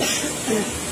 Gracias.